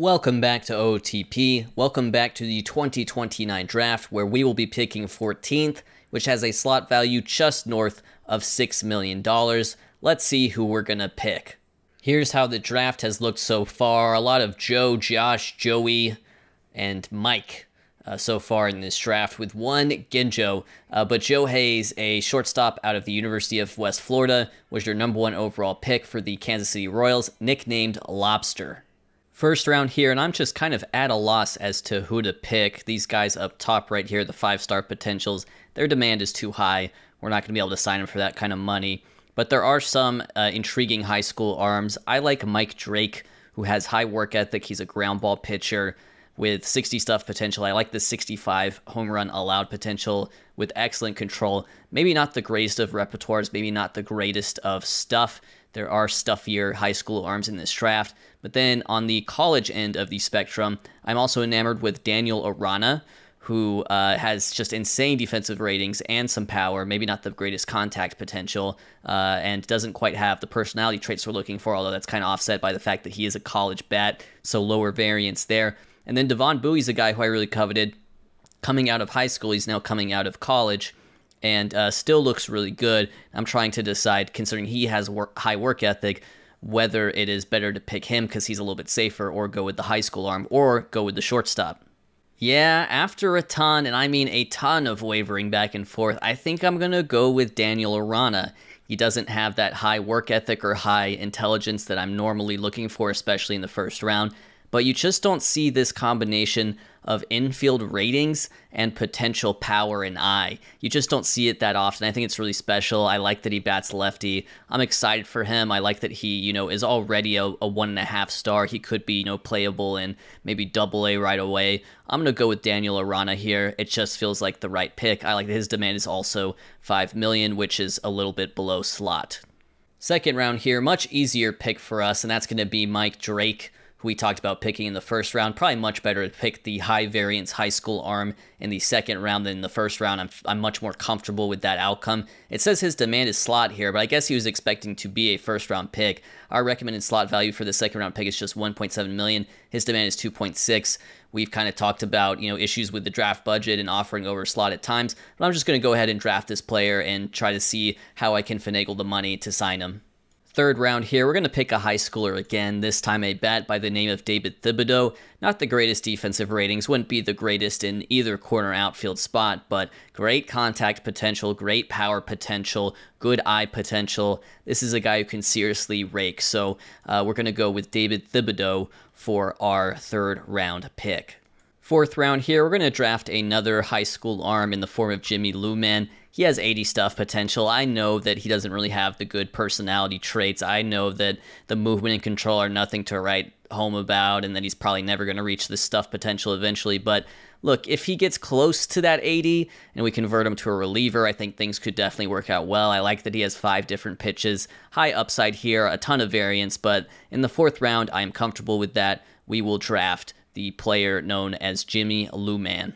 Welcome back to OTP. Welcome back to the 2029 draft, where we will be picking 14th, which has a slot value just north of $6 million. Let's see who we're going to pick. Here's how the draft has looked so far. A lot of Joe, Josh, Joey, and Mike uh, so far in this draft, with one Genjo, Uh, but Joe Hayes, a shortstop out of the University of West Florida, was your number one overall pick for the Kansas City Royals, nicknamed Lobster. First round here, and I'm just kind of at a loss as to who to pick. These guys up top right here, the five star potentials, their demand is too high. We're not going to be able to sign them for that kind of money. But there are some uh, intriguing high school arms. I like Mike Drake, who has high work ethic. He's a ground ball pitcher with 60 stuff potential. I like the 65 home run allowed potential with excellent control. Maybe not the greatest of repertoires, maybe not the greatest of stuff. There are stuffier high school arms in this draft. But then on the college end of the spectrum, I'm also enamored with Daniel Arana, who uh, has just insane defensive ratings and some power, maybe not the greatest contact potential, uh, and doesn't quite have the personality traits we're looking for, although that's kind of offset by the fact that he is a college bat, so lower variance there. And then Devon Bowie's a guy who I really coveted. Coming out of high school, he's now coming out of college and uh, still looks really good. I'm trying to decide, considering he has high work ethic, whether it is better to pick him because he's a little bit safer, or go with the high school arm, or go with the shortstop. Yeah, after a ton, and I mean a ton of wavering back and forth, I think I'm going to go with Daniel Arana. He doesn't have that high work ethic or high intelligence that I'm normally looking for, especially in the first round but you just don't see this combination of infield ratings and potential power and eye. You just don't see it that often. I think it's really special. I like that he bats lefty. I'm excited for him. I like that he, you know, is already a, a one and a half star. He could be, you know, playable in maybe double A right away. I'm gonna go with Daniel Arana here. It just feels like the right pick. I like that his demand is also five million, which is a little bit below slot. Second round here, much easier pick for us, and that's gonna be Mike Drake who we talked about picking in the first round. Probably much better to pick the high variance high school arm in the second round than in the first round. I'm, I'm much more comfortable with that outcome. It says his demand is slot here, but I guess he was expecting to be a first round pick. Our recommended slot value for the second round pick is just 1.7 million. His demand is 2.6. We've kind of talked about, you know, issues with the draft budget and offering over slot at times, but I'm just going to go ahead and draft this player and try to see how I can finagle the money to sign him. Third round here, we're going to pick a high schooler again, this time a bat by the name of David Thibodeau. Not the greatest defensive ratings, wouldn't be the greatest in either corner outfield spot, but great contact potential, great power potential, good eye potential. This is a guy who can seriously rake, so uh, we're going to go with David Thibodeau for our third round pick. Fourth round here, we're going to draft another high school arm in the form of Jimmy Luman he has 80 stuff potential. I know that he doesn't really have the good personality traits. I know that the movement and control are nothing to write home about and that he's probably never going to reach this stuff potential eventually. But look, if he gets close to that 80 and we convert him to a reliever, I think things could definitely work out well. I like that he has five different pitches, high upside here, a ton of variance. But in the fourth round, I am comfortable with that. We will draft the player known as Jimmy Luman.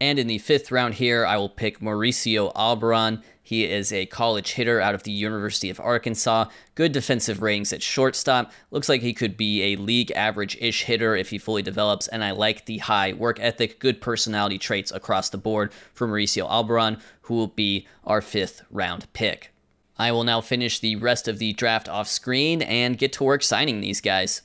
And in the fifth round here, I will pick Mauricio Alboran. He is a college hitter out of the University of Arkansas. Good defensive ratings at shortstop. Looks like he could be a league average ish hitter if he fully develops. And I like the high work ethic, good personality traits across the board for Mauricio Alboran, who will be our fifth round pick. I will now finish the rest of the draft off screen and get to work signing these guys.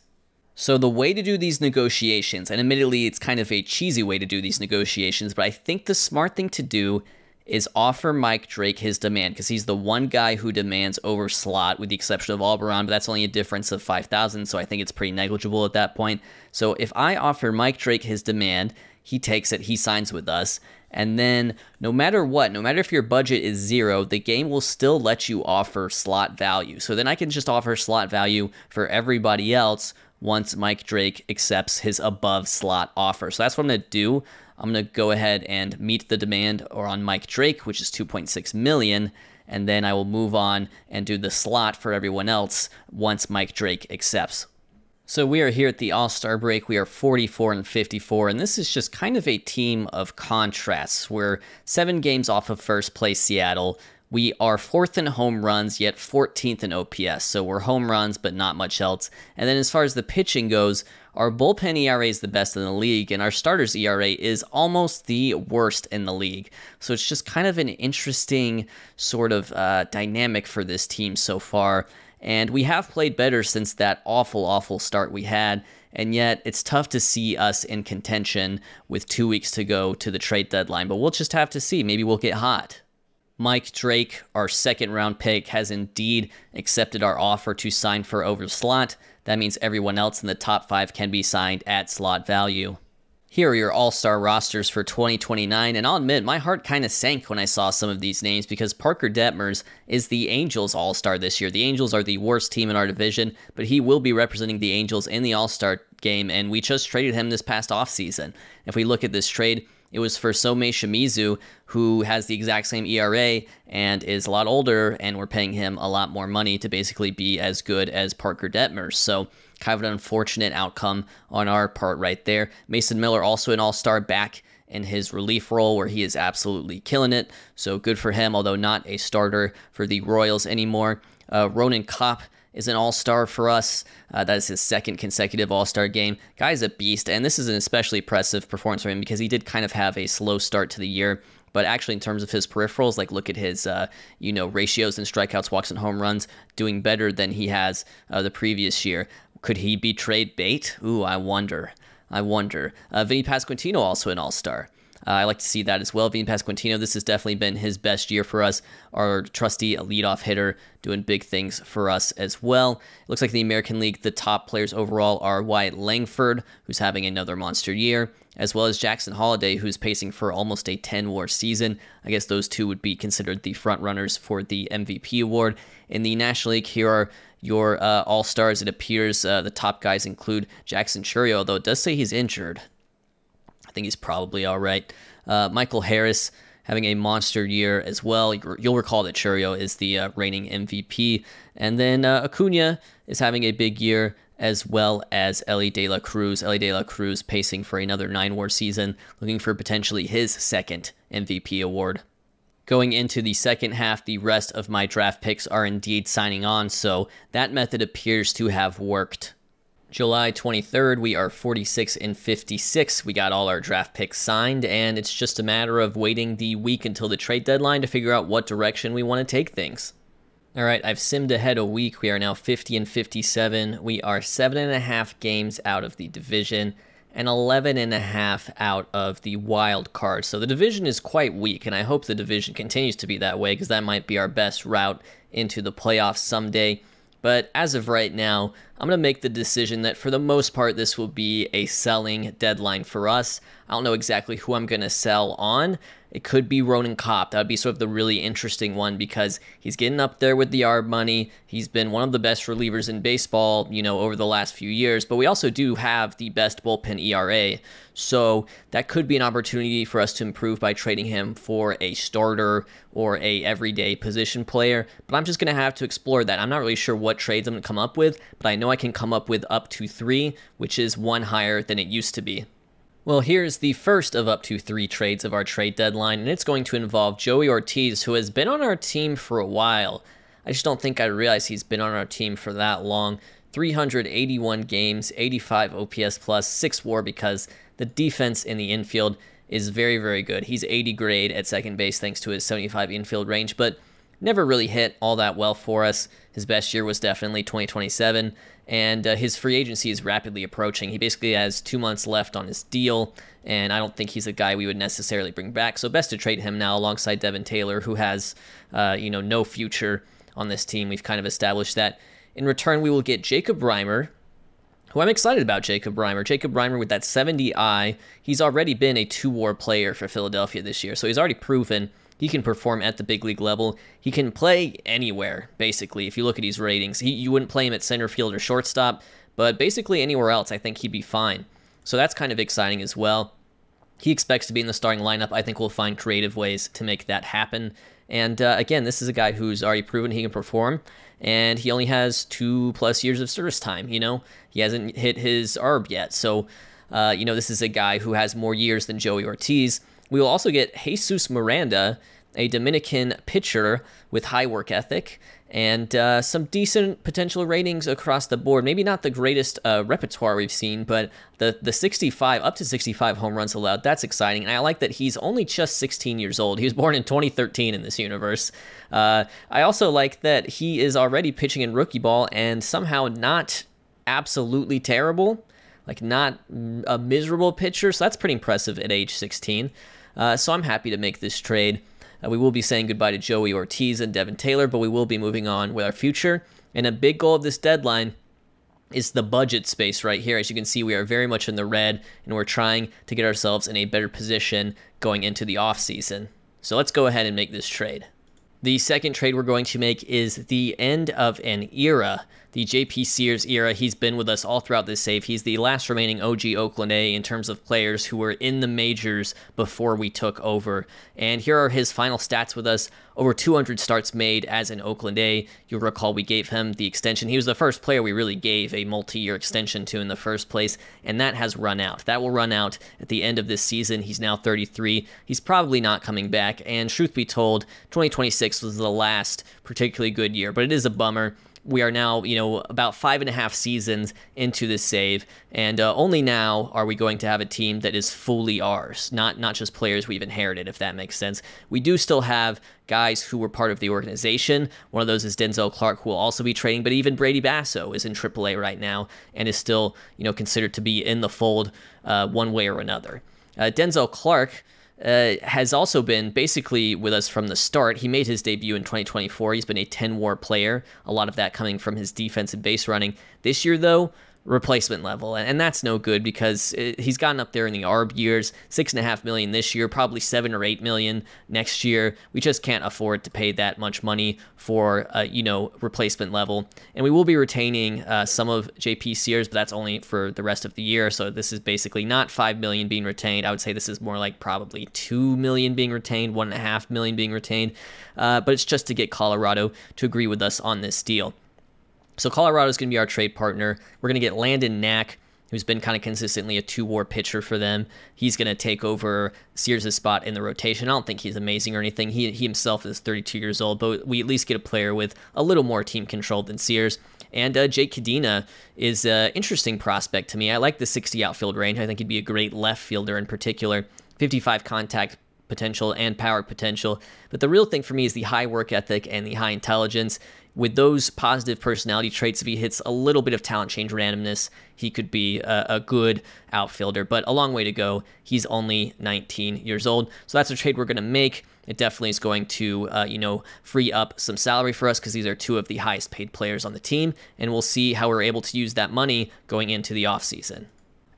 So, the way to do these negotiations, and admittedly, it's kind of a cheesy way to do these negotiations, but I think the smart thing to do is offer Mike Drake his demand because he's the one guy who demands over slot, with the exception of Alboran, but that's only a difference of 5,000, so I think it's pretty negligible at that point. So, if I offer Mike Drake his demand, he takes it, he signs with us. And then, no matter what, no matter if your budget is zero, the game will still let you offer slot value. So then I can just offer slot value for everybody else once Mike Drake accepts his above slot offer. So that's what I'm going to do. I'm going to go ahead and meet the demand or on Mike Drake, which is 2.6 million, and then I will move on and do the slot for everyone else once Mike Drake accepts. So we are here at the All-Star break. We are 44 and 54, and this is just kind of a team of contrasts. We're seven games off of first place Seattle. We are fourth in home runs, yet 14th in OPS. So we're home runs, but not much else. And then as far as the pitching goes, our bullpen ERA is the best in the league, and our starters ERA is almost the worst in the league. So it's just kind of an interesting sort of uh, dynamic for this team so far. And we have played better since that awful, awful start we had. And yet, it's tough to see us in contention with two weeks to go to the trade deadline. But we'll just have to see. Maybe we'll get hot. Mike Drake, our second round pick, has indeed accepted our offer to sign for over slot. That means everyone else in the top five can be signed at slot value. Here are your all star rosters for 2029, and I'll admit my heart kind of sank when I saw some of these names because Parker Detmers is the Angels all star this year. The Angels are the worst team in our division, but he will be representing the Angels in the all star game, and we just traded him this past offseason. If we look at this trade, it was for Somei Shimizu, who has the exact same ERA and is a lot older, and we're paying him a lot more money to basically be as good as Parker Detmers. So, kind of an unfortunate outcome on our part right there. Mason Miller, also an all star back in his relief role where he is absolutely killing it. So, good for him, although not a starter for the Royals anymore. Uh, Ronan Kopp is an all star for us. Uh, that is his second consecutive all star game. Guy's a beast, and this is an especially impressive performance for him because he did kind of have a slow start to the year. But actually, in terms of his peripherals, like look at his, uh, you know, ratios and strikeouts, walks, and home runs, doing better than he has uh, the previous year. Could he be trade bait? Ooh, I wonder. I wonder. Uh, Vinny Pasquantino also an all star. Uh, I like to see that as well. Vinny Pasquantino, this has definitely been his best year for us. Our trusty leadoff hitter doing big things for us as well. It looks like in the American League, the top players overall are Wyatt Langford, who's having another monster year, as well as Jackson Holliday, who's pacing for almost a 10 war season. I guess those two would be considered the front runners for the MVP award. In the National League, here are your uh, all stars. It appears uh, the top guys include Jackson Chourio, although it does say he's injured. I think he's probably all right. Uh, Michael Harris having a monster year as well. You'll recall that Chourio is the uh, reigning MVP. And then uh, Acuna is having a big year, as well as Elly De La Cruz. Elly De La Cruz pacing for another nine war season, looking for potentially his second MVP award. Going into the second half, the rest of my draft picks are indeed signing on, so that method appears to have worked. July 23rd, we are 46 and 56. We got all our draft picks signed, and it's just a matter of waiting the week until the trade deadline to figure out what direction we want to take things. All right, I've simmed ahead a week. We are now 50 and 57. We are seven and a half games out of the division and 11 and a half out of the wild card. So the division is quite weak, and I hope the division continues to be that way because that might be our best route into the playoffs someday. But as of right now, I'm going to make the decision that for the most part, this will be a selling deadline for us. I don't know exactly who I'm going to sell on. It could be Ronan Kopp. That would be sort of the really interesting one because he's getting up there with the ARB money. He's been one of the best relievers in baseball, you know, over the last few years. But we also do have the best bullpen ERA. So that could be an opportunity for us to improve by trading him for a starter or a everyday position player. But I'm just going to have to explore that. I'm not really sure what trades I'm going to come up with, but I know I can come up with up to three, which is one higher than it used to be. Well, here's the first of up to three trades of our trade deadline, and it's going to involve Joey Ortiz, who has been on our team for a while. I just don't think I realize he's been on our team for that long. 381 games, 85 OPS plus, 6 war because the defense in the infield is very, very good. He's 80 grade at second base thanks to his 75 infield range, but never really hit all that well for us. His best year was definitely 2027, and uh, his free agency is rapidly approaching. He basically has two months left on his deal, and I don't think he's a guy we would necessarily bring back. So best to trade him now alongside Devin Taylor, who has, uh, you know, no future on this team. We've kind of established that. In return, we will get Jacob Reimer, who I'm excited about Jacob Reimer. Jacob Reimer with that 70i, he's already been a two-war player for Philadelphia this year, so he's already proven he can perform at the big league level. He can play anywhere, basically. If you look at his ratings, he, you wouldn't play him at center field or shortstop, but basically anywhere else, I think he'd be fine. So that's kind of exciting as well. He expects to be in the starting lineup. I think we'll find creative ways to make that happen. And uh, again, this is a guy who's already proven he can perform, and he only has two plus years of service time. You know, he hasn't hit his ARB yet, so uh, you know this is a guy who has more years than Joey Ortiz. We will also get Jesus Miranda. a Dominican pitcher with high work ethic and uh, some decent potential ratings across the board. Maybe not the greatest uh, repertoire we've seen, but the the 65 up to 65 home runs allowed. That's exciting, and I like that he's only just 16 years old. He was born in 2013 in this universe. Uh, I also like that he is already pitching in rookie ball and somehow not absolutely terrible, like not a miserable pitcher. So that's pretty impressive at age 16. Uh, so I'm happy to make this trade. Uh, we will be saying goodbye to Joey Ortiz and Devin Taylor, but we will be moving on with our future. And a big goal of this deadline is the budget space right here. As you can see, we are very much in the red, and we're trying to get ourselves in a better position going into the offseason. So let's go ahead and make this trade. The second trade we're going to make is the end of an era the JP Sears era. He's been with us all throughout this save. He's the last remaining OG Oakland A in terms of players who were in the majors before we took over. And here are his final stats with us over 200 starts made as an Oakland A. You'll recall we gave him the extension. He was the first player we really gave a multi year extension to in the first place, and that has run out. That will run out at the end of this season. He's now 33. He's probably not coming back, and truth be told, 2026 was the last particularly good year, but it is a bummer we are now, you know, about five and a half seasons into this save, and uh, only now are we going to have a team that is fully ours, not not just players we've inherited, if that makes sense. We do still have guys who were part of the organization. One of those is Denzel Clark, who will also be trading, but even Brady Basso is in AAA right now and is still, you know, considered to be in the fold uh, one way or another. Uh, Denzel Clark uh, has also been basically with us from the start. He made his debut in 2024. He's been a 10 war player, a lot of that coming from his defensive base running. This year, though, replacement level, and that's no good because he's gotten up there in the ARB years, six and a half million this year, probably seven or eight million next year. We just can't afford to pay that much money for uh, you know replacement level, and we will be retaining uh, some of JP Sears, but that's only for the rest of the year. So this is basically not five million being retained. I would say this is more like probably two million being retained, one and a half million being retained, uh, but it's just to get Colorado to agree with us on this deal. So Colorado is going to be our trade partner. We're going to get Landon Knack, who's been kind of consistently a two-war pitcher for them. He's going to take over Sears' spot in the rotation. I don't think he's amazing or anything. He, he himself is 32 years old, but we at least get a player with a little more team control than Sears. And uh, Jake Cadena is an interesting prospect to me. I like the 60 outfield range. I think he'd be a great left fielder in particular. 55 contact potential and power potential. But the real thing for me is the high work ethic and the high intelligence with those positive personality traits, if he hits a little bit of talent change randomness, he could be a, a, good outfielder. But a long way to go. He's only 19 years old, so that's a trade we're going to make. It definitely is going to, uh, you know, free up some salary for us because these are two of the highest paid players on the team, and we'll see how we're able to use that money going into the offseason.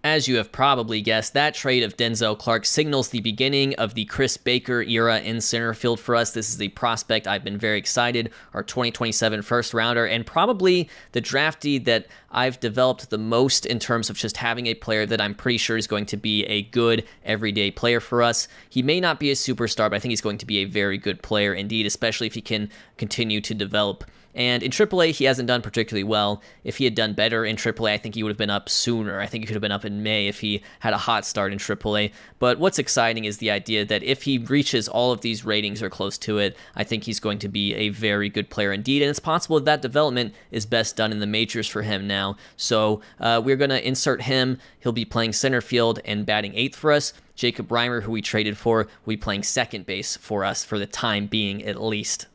As you have probably guessed, that trade of Denzel Clark signals the beginning of the Chris Baker era in center field for us. This is a prospect I've been very excited, our 2027 first rounder, and probably the draftee that I've developed the most in terms of just having a player that I'm pretty sure is going to be a good everyday player for us. He may not be a superstar, but I think he's going to be a very good player indeed, especially if he can continue to develop and in AAA, he hasn't done particularly well. If he had done better in AAA, I think he would have been up sooner. I think he could have been up in May if he had a hot start in AAA. But what's exciting is the idea that if he reaches all of these ratings or close to it, I think he's going to be a very good player indeed. And it's possible that, development is best done in the majors for him now. So uh, we're going to insert him. He'll be playing center field and batting eighth for us. Jacob Reimer, who we traded for, will be playing second base for us for the time being at least.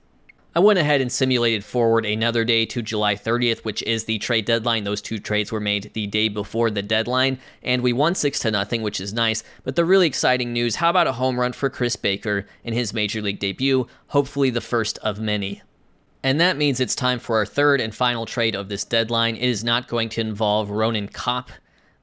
I went ahead and simulated forward another day to July 30th, which is the trade deadline. Those two trades were made the day before the deadline, and we won 6 to nothing, which is nice. But the really exciting news how about a home run for Chris Baker in his major league debut? Hopefully, the first of many. And that means it's time for our third and final trade of this deadline. It is not going to involve Ronan Kopp.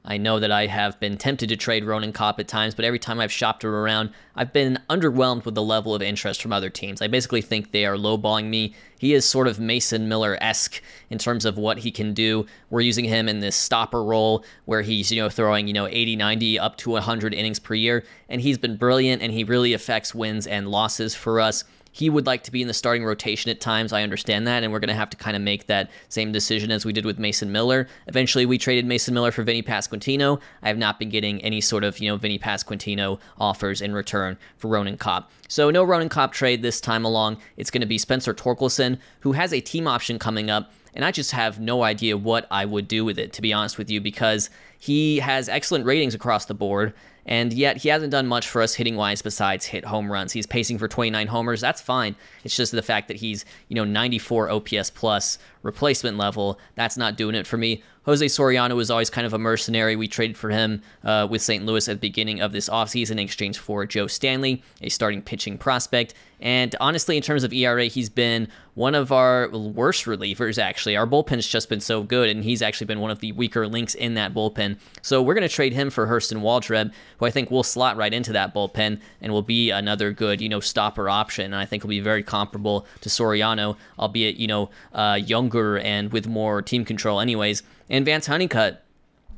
I know that I have been tempted to trade Ronan Kopp at times, but every time I've shopped her around, I've been underwhelmed with the level of interest from other teams. I basically think they are lowballing me. He is sort of Mason Miller esque in terms of what he can do. We're using him in this stopper role where he's, you know, throwing, you know, 80, 90, up to 100 innings per year, and he's been brilliant and he really affects wins and losses for us. He would like to be in the starting rotation at times. I understand that, and we're going to have to kind of make that same decision as we did with Mason Miller. Eventually, we traded Mason Miller for Vinny Pasquantino. I have not been getting any sort of, you know, Vinny Pasquantino offers in return for Ronan Kopp. So no Ronan Kopp trade this time along. It's going to be Spencer Torkelson, who has a team option coming up and I just have no idea what I would do with it, to be honest with you, because he has excellent ratings across the board, and yet he hasn't done much for us hitting wise besides hit home runs. He's pacing for 29 homers. That's fine. It's just the fact that he's, you know, 94 OPS plus replacement level. That's not doing it for me. Jose Soriano was always kind of a mercenary. We traded for him uh, with St. Louis at the beginning of this offseason in exchange for Joe Stanley, a starting pitching prospect. And honestly, in terms of ERA, he's been one of our worst relievers, actually. Our bullpen's just been so good, and he's actually been one of the weaker links in that bullpen. So we're going to trade him for Hurston Waldrep, who I think will slot right into that bullpen and will be another good, you know, stopper option. And I think will be very comparable to Soriano, albeit, you know, uh, younger and with more team control, anyways. And Vance Honeycutt,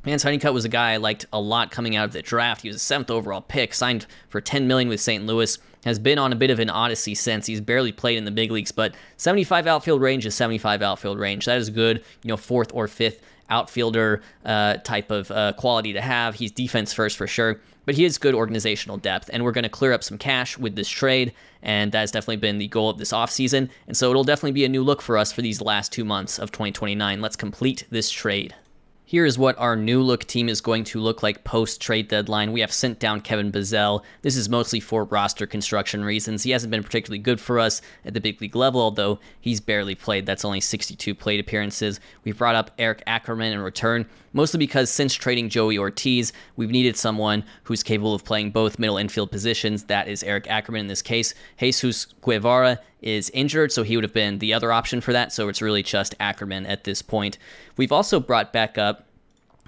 Vance Honeycutt was a guy I liked a lot coming out of the draft. He was a seventh overall pick, signed for 10 million with St. Louis. Has been on a bit of an odyssey since. He's barely played in the big leagues, but 75 outfield range is 75 outfield range. That is good, you know, fourth or fifth outfielder uh, type of uh, quality to have. He's defense first for sure, but he has good organizational depth, and we're going to clear up some cash with this trade, and that has definitely been the goal of this offseason. And so it'll definitely be a new look for us for these last two months of 2029. Let's complete this trade. Here is what our new look team is going to look like post trade deadline. We have sent down Kevin Bazell. This is mostly for roster construction reasons. He hasn't been particularly good for us at the big league level, although he's barely played. That's only 62 plate appearances. We've brought up Eric Ackerman in return, mostly because since trading Joey Ortiz, we've needed someone who's capable of playing both middle infield positions. That is Eric Ackerman in this case. Jesus Guevara is injured, so he would have been the other option for that. So it's really just Ackerman at this point. We've also brought back up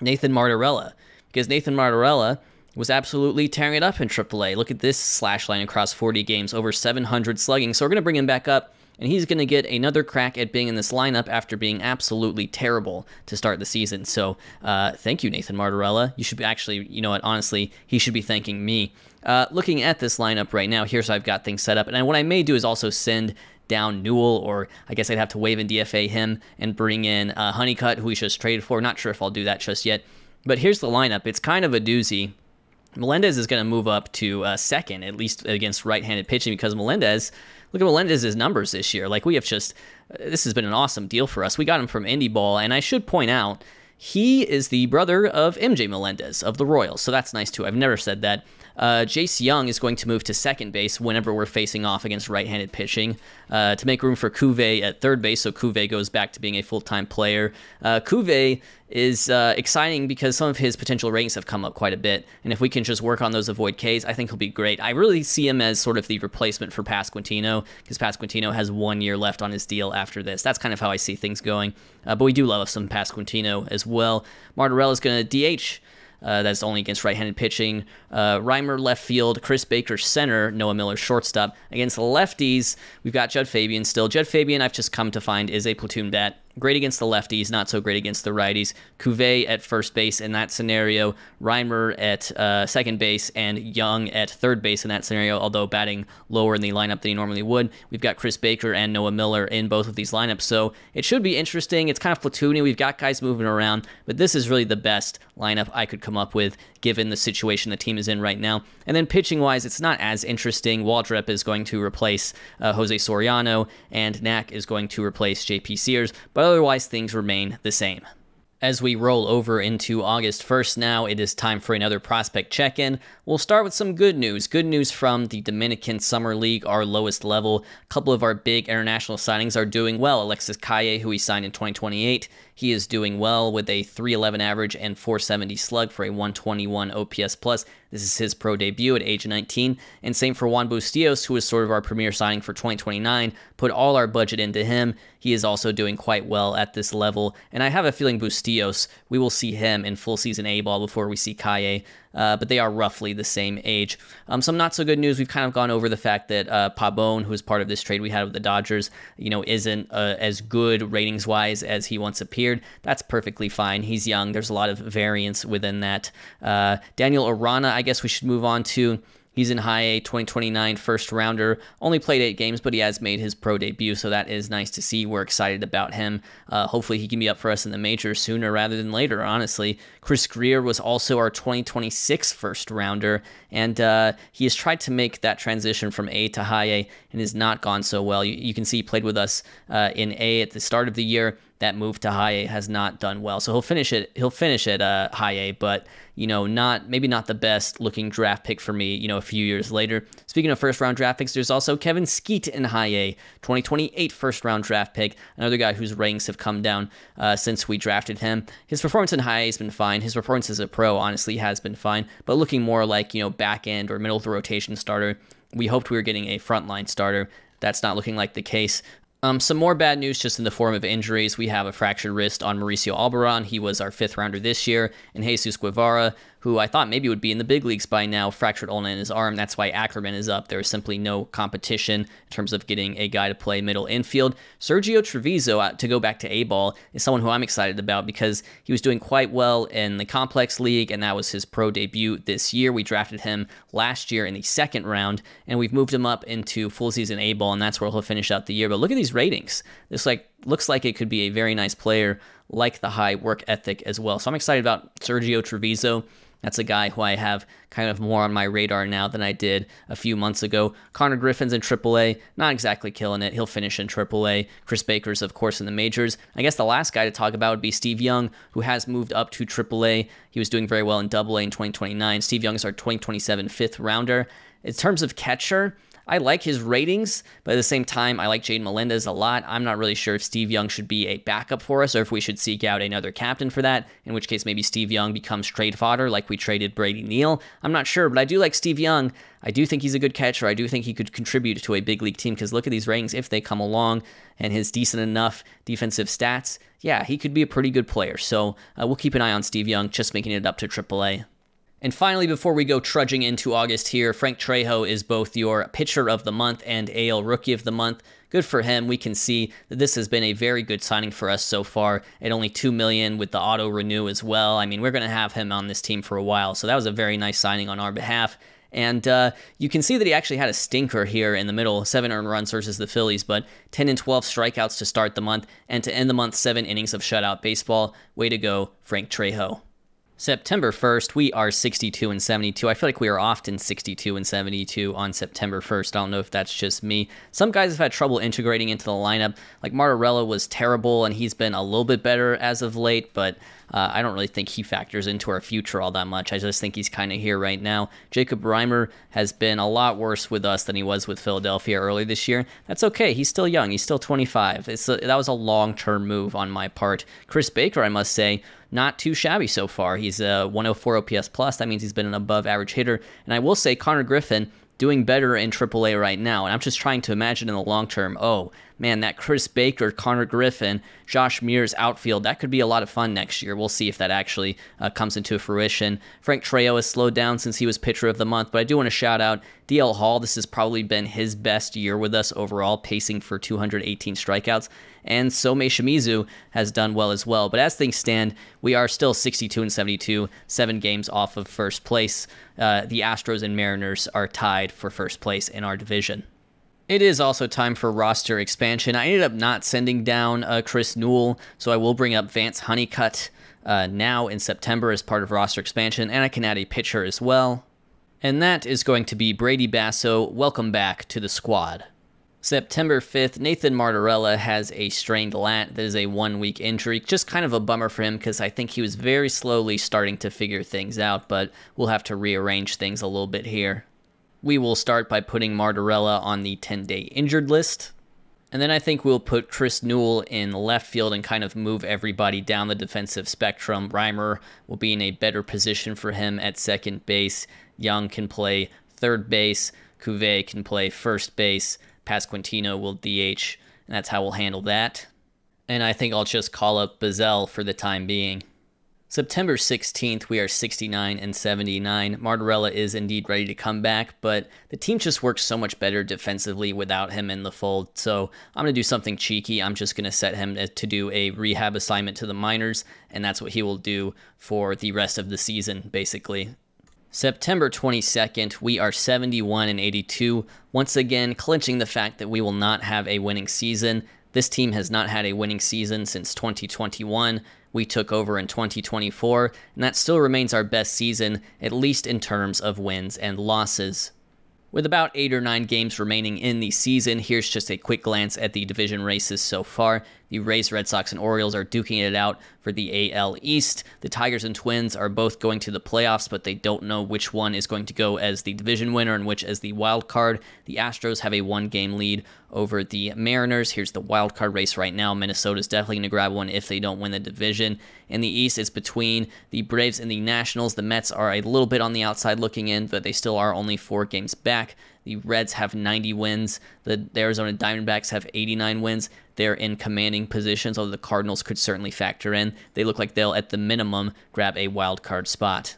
Nathan Martorella because Nathan Martorella was absolutely tearing it up in AAA. Look at this slash line across 40 games, over 700 slugging. So we're going to bring him back up, and he's going to get another crack at being in this lineup after being absolutely terrible to start the season. So uh, thank you, Nathan Martorella. You should be actually, you know what, honestly, he should be thanking me. Uh, looking at this lineup right now, here's how I've got things set up. And what I may do is also send down Newell, or I guess I'd have to waive and DFA him and bring in uh, Honeycutt, who we just traded for. Not sure if I'll do that just yet. But here's the lineup. It's kind of a doozy. Melendez is going to move up to uh, second, at least against right-handed pitching, because Melendez, look at Melendez's numbers this year. Like we have just, uh, this has been an awesome deal for us. We got him from Indie Ball, and I should point out he is the brother of MJ Melendez of the Royals, so that's nice too. I've never said that. Uh, Jace Jung is going to move to second base whenever we're facing off against right-handed pitching uh, to make room for Cuvée at third base, so Cuvée goes back to being a full-time player. Uh, Cuvée is uh, exciting because some of his potential ratings have come up quite a bit, and if we can just work on those avoid Ks, I think he'll be great. I really see him as sort of the replacement for Pasquantino because Pasquantino has one year left on his deal after this. That's kind of how I see things going, uh, but we do love some Pasquantino as well. Martorell is going to DH. Uh, that's only against right-handed pitching. Uh, Reimer left field, Chris Baker center, Noah Miller shortstop. Against lefties, we've got Jud Fabian still. Jud Fabian, I've just come to find, is a platoon bat great against the lefties, not so great against the righties. Cuvée at first base in that scenario, Reimer at uh, second base, and Jung at third base in that scenario, although batting lower in the lineup than he normally would. We've got Chris Baker and Noah Miller in both of these lineups, so it should be interesting. It's kind of platoony. We've got guys moving around, but this is really the best lineup I could come up with given the situation the team is in right now. And then pitching wise, it's not as interesting. Waldrep is going to replace uh, Jose Soriano, and Knack is going to replace JP Sears, but otherwise things remain the same. As we roll over into August 1st now, it is time for another prospect check in. We'll start with some good news. Good news from the Dominican Summer League, our lowest level. A couple of our big international signings are doing well. Alexis Calle, who we signed in 2028, he is doing well with a 311 average and 470 slug for a 121 OPS plus. This is his pro debut at age 19. And same for Juan Bustillos, who is sort of our premier signing for 2029. Put all our budget into him. He is also doing quite well at this level. And I have a feeling Bustillos, we will see him in full season A ball before we see Calle uh, but they are roughly the same age. Um, some not so good news. We've kind of gone over the fact that uh, Pabon, who is part of this trade we had with the Dodgers, you know, isn't uh, as good ratings wise as he once appeared. That's perfectly fine. He's young. There's a lot of variance within that. Uh, Daniel Arana, I guess we should move on to. He's in high A 2029 first rounder. Only played eight games, but he has made his pro debut, so that is nice to see. We're excited about him. Uh, hopefully, he can be up for us in the major sooner rather than later, honestly. Chris Greer was also our 2026 first rounder, and uh, he has tried to make that transition from A to high A and has not gone so well. You, you can see he played with us uh, in A at the start of the year that move to high A has not done well. So he'll finish it. He'll finish at uh, high A, but you know, not maybe not the best looking draft pick for me. You know, a few years later. Speaking of first round draft picks, there's also Kevin Skeet in high A, 2028 first round draft pick. Another guy whose ranks have come down uh, since we drafted him. His performance in high A has been fine. His performance as a pro honestly has been fine, but looking more like you know back end or middle of the rotation starter. We hoped we were getting a frontline starter. That's not looking like the case. Um, some more bad news just in the form of injuries. We have a fractured wrist on Mauricio Albaran. He was our fifth rounder this year. And Jesus Guevara who I thought maybe would be in the big leagues by now, fractured ulna in his arm. That's why Ackerman is up. There is simply no competition in terms of getting a guy to play middle infield. Sergio Trevizo, uh, to go back to A ball, is someone who I'm excited about because he was doing quite well in the complex league, and that was his pro debut this year. We drafted him last year in the second round, and we've moved him up into full season A ball, and that's where he'll finish out the year. But look at these ratings. This like looks like it could be a very nice player, like the high work ethic as well. So I'm excited about Sergio Trevizo. That's a guy who I have kind of more on my radar now than I did a few months ago. Connor Griffin's in AAA, not exactly killing it. He'll finish in AAA. Chris Baker's, of course, in the majors. I guess the last guy to talk about would be Steve Young, who has moved up to AAA. He was doing very well in AA in 2029. Steve Young is our 2027 fifth rounder. In terms of catcher, I like his ratings, but at the same time, I like Jade Melendez a lot. I'm not really sure if Steve Young should be a backup for us or if we should seek out another captain for that, in which case maybe Steve Young becomes trade fodder like we traded Brady Neal. I'm not sure, but I do like Steve Young. I do think he's a good catcher. I do think he could contribute to a big league team because look at these ratings if they come along and his decent enough defensive stats. Yeah, he could be a pretty good player. So uh, we'll keep an eye on Steve Young, just making it up to AAA. And finally, before we go trudging into August here, Frank Trejo is both your pitcher of the month and AL rookie of the month. Good for him. We can see that this has been a very good signing for us so far at only 2 million with the auto renew as well. I mean, we're going to have him on this team for a while. So that was a very nice signing on our behalf. And uh, you can see that he actually had a stinker here in the middle, seven earned runs versus the Phillies, but 10 and 12 strikeouts to start the month, and to end the month, seven innings of shutout baseball. Way to go, Frank Trejo. September 1st, we are 62 and 72. I feel like we are often 62 and 72 on September 1st. I don't know if that's just me. Some guys have had trouble integrating into the lineup. Like Martorella was terrible, and he's been a little bit better as of late, but uh, I don't really think he factors into our future all that much. I just think he's kind of here right now. Jacob Reimer has been a lot worse with us than he was with Philadelphia early this year. That's okay. He's still young. He's still 25. It's a, that was a long term move on my part. Chris Baker, I must say, not too shabby so far. He's a 104 OPS plus. That means he's been an above average hitter. And I will say, Connor Griffin doing better in AAA right now. And I'm just trying to imagine in the long term, oh, man, that Chris Baker, Connor Griffin, Josh Mears outfield, that could be a lot of fun next year. We'll see if that actually uh, comes into fruition. Frank Trejo has slowed down since he was pitcher of the month, but I do want to shout out DL Hall. This has probably been his best year with us overall, pacing for 218 strikeouts. And Somei Shimizu has done well as well. But as things stand, we are still 62 and 72, seven games off of first place. Uh, the Astros and Mariners are tied for first place in our division. It is also time for roster expansion. I ended up not sending down uh, Chris Newell, so I will bring up Vance Honeycutt uh, now in September as part of roster expansion, and I can add a pitcher as well. And that is going to be Brady Basso. Welcome back to the squad. September 5th, Nathan Martorella has a strained lat. That is a one week injury. Just kind of a bummer for him because I think he was very slowly starting to figure things out, but we'll have to rearrange things a little bit here. We will start by putting Martorella on the 10 day injured list. And then I think we'll put Chris Newell in left field and kind of move everybody down the defensive spectrum. Reimer will be in a better position for him at second base. Jung can play third base. Cuvée can play first base. Pasquantino will DH, and that's how we'll handle that. And I think I'll just call up Bazell for the time being. September 16th, we are 69 and 79. Martorella is indeed ready to come back, but the team just works so much better defensively without him in the fold. So I'm going to do something cheeky. I'm just going to set him to do a rehab assignment to the minors, and that's what he will do for the rest of the season, basically. September 22nd, we are 71 and 82, once again clinching the fact that we will not have a winning season. This team has not had a winning season since 2021. We took over in 2024, and that still remains our best season, at least in terms of wins and losses. With about eight or nine games remaining in the season, here's just a quick glance at the division races so far. The Rays, Red Sox, and Orioles are duking it out for the AL East. The Tigers and Twins are both going to the playoffs, but they don't know which one is going to go as the division winner and which as the wild card. The Astros have a one game lead over the Mariners. Here's the wild card race right now. Minnesota's definitely going to grab one if they don't win the division. In the East, it's between the Braves and the Nationals. The Mets are a little bit on the outside looking in, but they still are only four games back. The Reds have 90 wins. The Arizona Diamondbacks have 89 wins. They're in commanding positions, although the Cardinals could certainly factor in. They look like they'll, at the minimum, grab a wild card spot.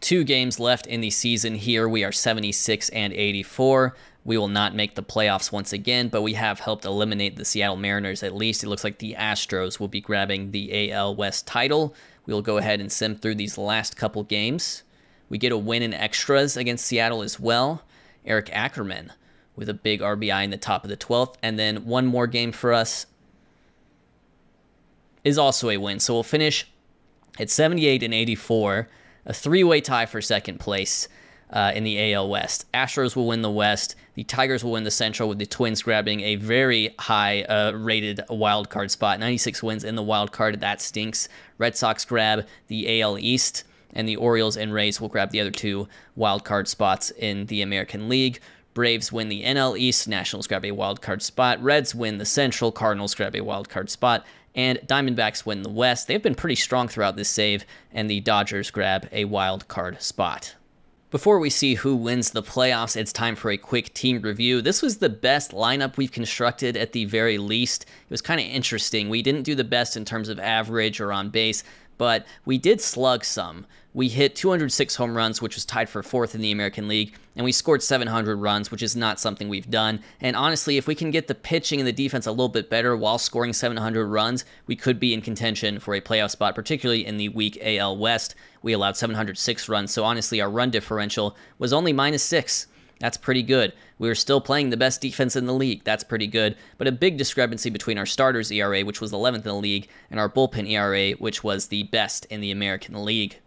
Two games left in the season here. We are 76 and 84. We will not make the playoffs once again, but we have helped eliminate the Seattle Mariners at least. It looks like the Astros will be grabbing the AL West title. We'll go ahead and sim through these last couple games. We get a win in extras against Seattle as well. Eric Ackerman with a big RBI in the top of the 12th. And then one more game for us is also a win. So we'll finish at 78 and 84, a three way tie for second place. Uh, in the AL West. Astros will win the West. The Tigers will win the Central, with the Twins grabbing a very high uh, rated wild card spot. 96 wins in the wild card. That stinks. Red Sox grab the AL East and the Orioles and Rays will grab the other two wild card spots in the American League. Braves win the NL East, Nationals grab a wild card spot, Reds win the Central, Cardinals grab a wild card spot, and Diamondbacks win the West. They've been pretty strong throughout this save, and the Dodgers grab a wild card spot. Before we see who wins the playoffs, it's time for a quick team review. This was the best lineup we've constructed at the very least. It was kind of interesting. We didn't do the best in terms of average or on base, but we did slug some. We hit 206 home runs, which was tied for fourth in the American League, and we scored 700 runs, which is not something we've done. And honestly, if we can get the pitching and the defense a little bit better while scoring 700 runs, we could be in contention for a playoff spot, particularly in the weak AL West. We allowed 706 runs, so honestly, our run differential was only minus six. That's pretty good. We were still playing the best defense in the league. That's pretty good. But a big discrepancy between our starters ERA, which was 11th in the league, and our bullpen ERA, which was the best in the American League.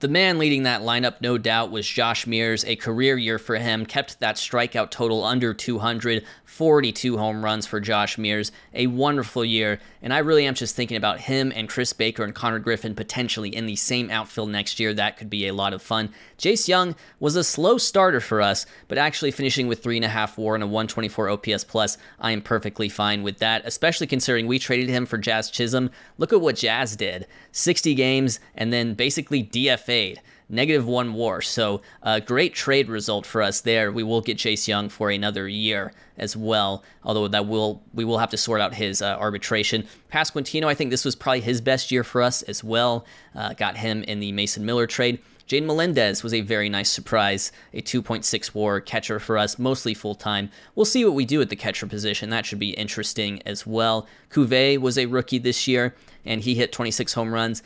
The man leading that lineup, no doubt, was Josh Mears. A career year for him, kept that strikeout total under 200, 42 home runs for Josh Mears. A wonderful year, and I really am just thinking about him and Chris Baker and Connor Griffin potentially in the same outfield next year. That could be a lot of fun. Jace Jung was a slow starter for us, but actually finishing with 3.5 war and a 124 OPS plus, I am perfectly fine with that, especially considering we traded him for Jazz Chisholm. Look at what Jazz did 60 games and then basically DFA fade. Negative one war. So a great trade result for us there. We will get Jace Jung for another year as well. Although that will we will have to sort out his uh, arbitration. Pasquantino, I think this was probably his best year for us as well. Uh, got him in the Mason Miller trade. Jane Melendez was a very nice surprise, a 2.6 war catcher for us, mostly full time. We'll see what we do at the catcher position. That should be interesting as well. Cuvée was a rookie this year, and he hit 26 home runs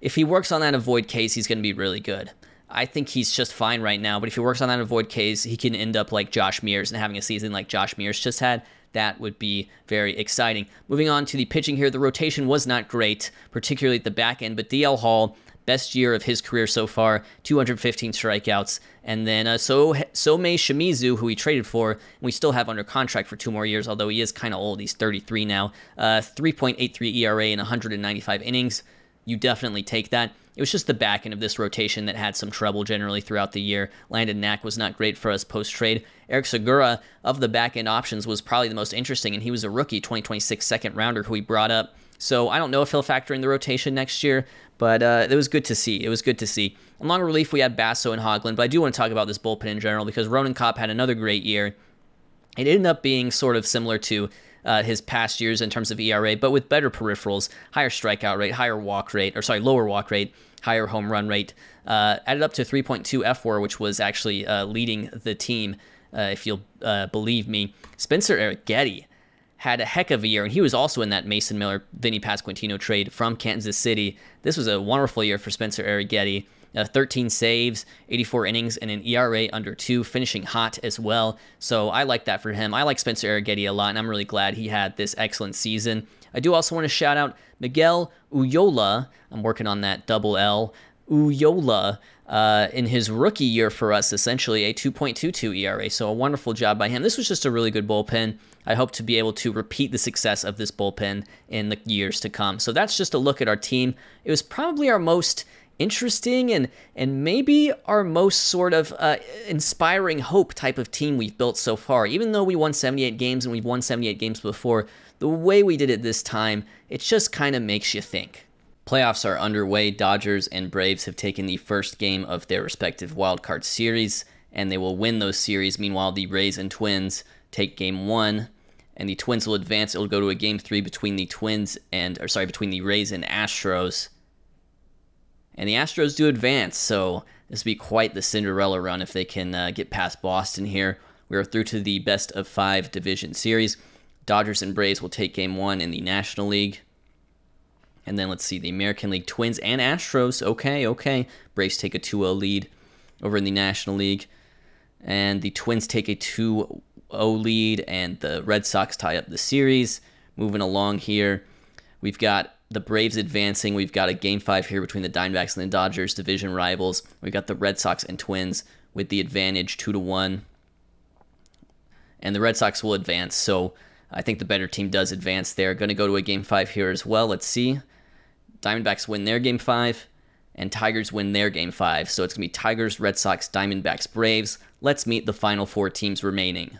if he works on that avoid Ks, he's going to be really good. I think he's just fine right now, but if he works on that avoid Ks, he can end up like Josh Mears and having a season like Josh Mears just had. That would be very exciting. Moving on to the pitching here, the rotation was not great, particularly at the back end, but DL Hall, best year of his career so far, 215 strikeouts. And then uh, Somei Shimizu, who he traded for, and we still have under contract for two more years, although he is kind of old. He's 33 now. Uh, 3.83 ERA in 195 innings you definitely take that. It was just the back end of this rotation that had some trouble generally throughout the year. Landon Knack was not great for us post trade. Eric Segura, of the back end options, was probably the most interesting, and he was a rookie 2026 second rounder who we brought up. So I don't know if he'll factor in the rotation next year, but uh, it was good to see. It was good to see. In long relief, we had Basso and Hoglund, but I do want to talk about this bullpen in general because Ronan Kopp had another great year. It ended up being sort of similar to uh, his past years in terms of ERA, but with better peripherals, higher strikeout rate, higher walk rate, or sorry, lower walk rate, higher home run rate. Uh, added up to 3.2 fWAR, which was actually uh, leading the team, uh, if you'll uh, believe me. Spencer Arrighetti had a heck of a year, and he was also in that Mason Miller, Vinny Pasquantino trade from Kansas City. This was a wonderful year for Spencer Arrighetti. Uh, 13 saves, 84 innings, and an ERA under two, finishing hot as well. So I like that for him. I like Spencer Arrighetti a lot, and I'm really glad he had this excellent season. I do also want to shout out Miguel Ullola. I'm working on that double L. Ullola uh, in his rookie year for us, essentially a 2.22 ERA. So a wonderful job by him. This was just a really good bullpen. I hope to be able to repeat the success of this bullpen in the years to come. So that's just a look at our team. It was probably our most interesting and and maybe our most sort of uh, inspiring hope type of team we've built so far. Even though we won 78 games and we've won 78 games before, the way we did it this time, it just kind of makes you think. Playoffs are underway. Dodgers and Braves have taken the first game of their respective wildcard series, and they will win those series. Meanwhile, the Rays and Twins take game one, and the Twins will advance. It'll go to a game three between the Twins and, or sorry, between the Rays and Astros. And the Astros do advance, so this will be quite the Cinderella run if they can uh, get past Boston here. We are through to the best of five division series. Dodgers and Braves will take game one in the National League. And then let's see the American League Twins and Astros. Okay, okay. Braves take a 2 0 lead over in the National League. And the Twins take a 2 0 lead, and the Red Sox tie up the series. Moving along here, we've got the Braves advancing. We've got a game five here between the Diamondbacks and the Dodgers, division rivals. We've got the Red Sox and Twins with the advantage, 2 to 1. And the Red Sox will advance. So I think the better team does advance there. Going to go to a game five here as well. Let's see. Diamondbacks win their game five, and Tigers win their game five. So it's going to be Tigers, Red Sox, Diamondbacks, Braves. Let's meet the final four teams remaining.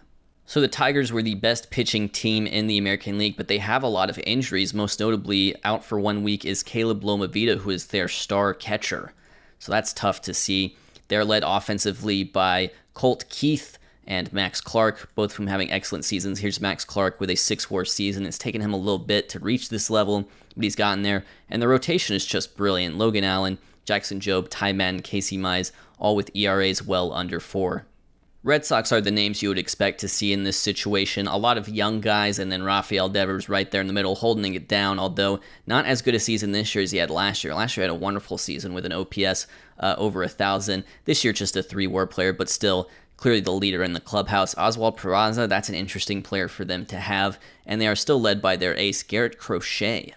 So the Tigers were the best pitching team in the American League, but they have a lot of injuries. Most notably, out for one week is Caleb Lomavita, who is their star catcher. So that's tough to see. They're led offensively by Colt Keith and Max Clark, both from having excellent seasons. Here's Max Clark with a 6 war season. It's taken him a little bit to reach this level, but he's gotten there. And the rotation is just brilliant. Logan Allen, Jackson Jobe, Ty Madden, Casey Mize, all with ERAs well under 4. Red Sox are the names you would expect to see in this situation. A lot of young guys, and then Rafael Devers right there in the middle holding it down, although not as good a season this year as he had last year. Last year had a wonderful season with an OPS uh, over a thousand. This year, just a three war player, but still clearly the leader in the clubhouse. Oswald Peraza, that's an interesting player for them to have, and they are still led by their ace, Garrett Crochet.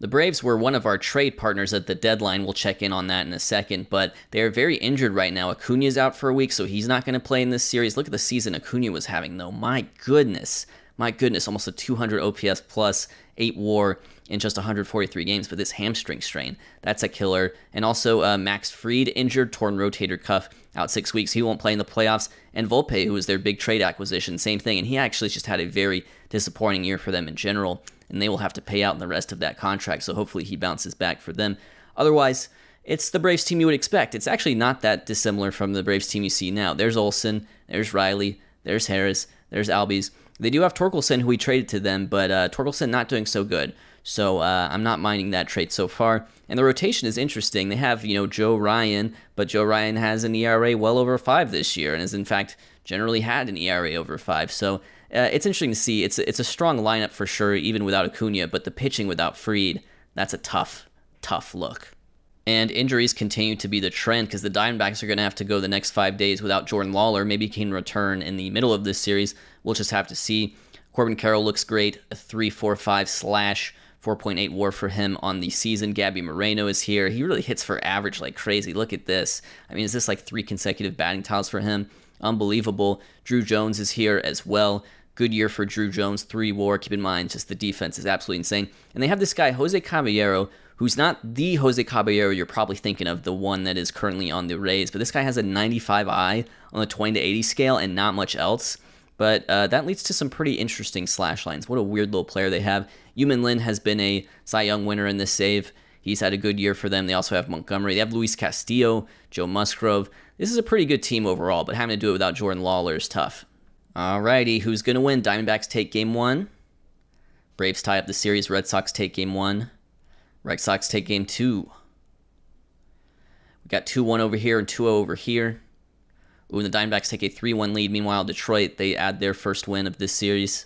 The Braves were one of our trade partners at the deadline. We'll check in on that in a second, but they are very injured right now. Acuna's out for a week, so he's not going to play in this series. Look at the season Acuna was having, though. My goodness. My goodness, almost a 200 OPS plus, 8 war in just 143 games, but this hamstring strain, that's a killer. And also, uh, Max Fried injured, torn rotator cuff, out six weeks. He won't play in the playoffs. And Volpe, who was their big trade acquisition, same thing. And he actually just had a very disappointing year for them in general, and they will have to pay out in the rest of that contract. So hopefully he bounces back for them. Otherwise, it's the Braves team you would expect. It's actually not that dissimilar from the Braves team you see now. There's Olson, there's Riley, there's Harris, there's Albies. They do have Torkelson, who we traded to them, but uh, Torkelson not doing so good. So uh, I'm not minding that trade so far. And the rotation is interesting. They have, you know, Joe Ryan, but Joe Ryan has an ERA well over five this year, and is, in fact generally had an ERA over five. So uh, it's interesting to see. It's a, it's a strong lineup for sure, even without Acuna. But the pitching without Fried, that's a tough, tough look. And injuries continue to be the trend because the Diamondbacks are going to have to go the next five days without Jordan Lawlar. Maybe he can return in the middle of this series. We'll just have to see. Corbin Carroll looks great, a 3 4 5 slash. 4.8 war for him on the season. Gabby Moreno is here. He really hits for average like crazy. Look at this. I mean, is this like three consecutive batting titles for him? Unbelievable. Druw Jones is here as well. Good year for Druw Jones, three war. Keep in mind, just the defense is absolutely insane. And they have this guy, Jose Caballero, who's not the Jose Caballero you're probably thinking of, the one that is currently on the Rays, but this guy has a 95 eye on the 20 to 80 scale and not much else. But uh, that leads to some pretty interesting slash lines. What a weird little player they have. Yu-Min Lin has been a Cy Young winner in this save. He's had a good year for them. They also have Montgomery. They have Luis Castillo, Joe Musgrove. This is a pretty good team overall, but having to do it without Jordan Lawlar is tough. Alrighty, who's going to win? Diamondbacks take game one. Braves tie up the series. Red Sox take game one. Red Sox take game two. We got 2 1 over here and 2 0 over here. Ooh, the Diamondbacks take a 3 1 lead. Meanwhile, Detroit, they add their first win of this series.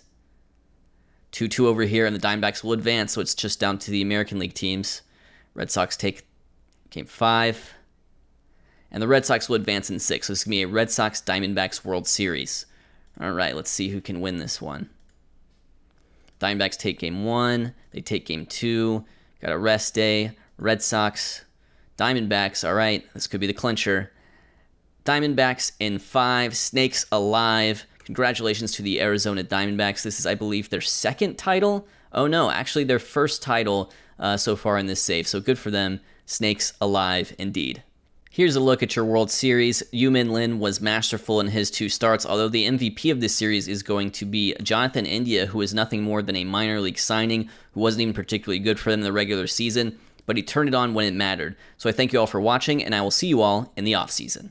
2 2 over here, and the Diamondbacks will advance, so it's just down to the American League teams. Red Sox take game five. And the Red Sox will advance in six. So is going to be a Red Sox Diamondbacks World Series. All right, let's see who can win this one. Diamondbacks take game one. They take game two. Got a rest day. Red Sox, Diamondbacks. All right, this could be the clincher. Diamondbacks in five. Snakes alive. Congratulations to the Arizona Diamondbacks. This is, I believe, their second title. Oh no, actually their first title uh, so far in this save. So good for them. Snakes alive indeed. Here's a look at your World Series. Yu-Min Lin was masterful in his two starts, although the MVP of this series is going to be Jonathan India, who is nothing more than a minor league signing, who wasn't even particularly good for them in the regular season, but he turned it on when it mattered. So I thank you all for watching, and I will see you all in the offseason.